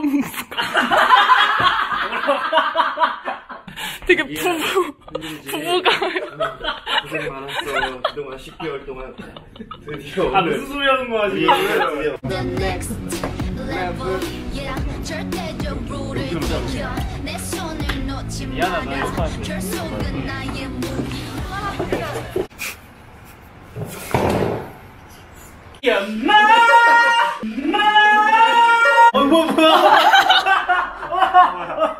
산부가 되게 부부 부부가. 고생 많았어. 그동안 10개월 동안 드디어 아 무슨 소리 하는 거야 지금? 드디어. The next level 我不要哈哈哈哈哈哈